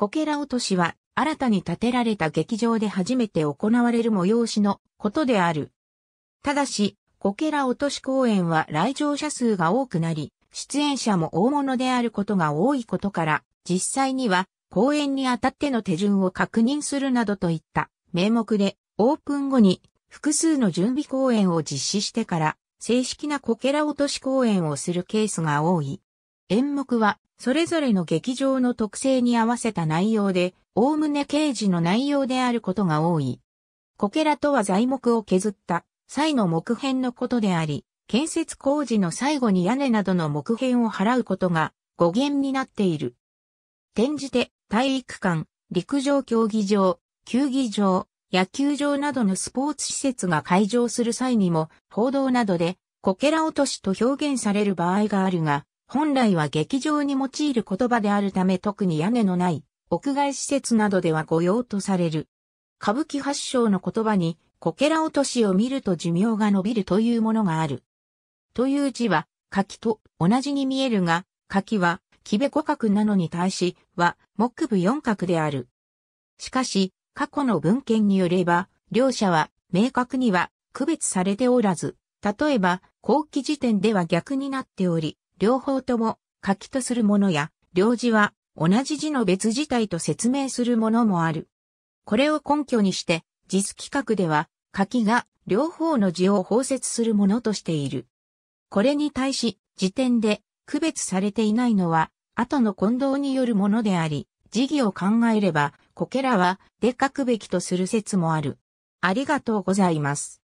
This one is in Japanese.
こけら落としは新たに建てられた劇場で初めて行われる催しのことである。ただし、こけら落とし公演は来場者数が多くなり、出演者も大物であることが多いことから、実際には公演にあたっての手順を確認するなどといった名目でオープン後に複数の準備公演を実施してから正式なこけら落とし公演をするケースが多い。演目はそれぞれの劇場の特性に合わせた内容で、おおむね刑事の内容であることが多い。こけらとは材木を削った際の木片のことであり、建設工事の最後に屋根などの木片を払うことが語源になっている。転じて体育館、陸上競技場、球技場、野球場などのスポーツ施設が開場する際にも報道などでこけら落としと表現される場合があるが、本来は劇場に用いる言葉であるため特に屋根のない屋外施設などでは御用とされる。歌舞伎発祥の言葉に、こけら落としを見ると寿命が伸びるというものがある。という字は、柿と同じに見えるが、柿は、木べ五角なのに対し、は、木部四角である。しかし、過去の文献によれば、両者は、明確には、区別されておらず、例えば、後期時点では逆になっており、両方とも書きとするものや、両字は同じ字の別字体と説明するものもある。これを根拠にして、実企画では、書きが両方の字を包摂するものとしている。これに対し、時点で区別されていないのは、後の混同によるものであり、時義を考えれば、こけらは、で書くべきとする説もある。ありがとうございます。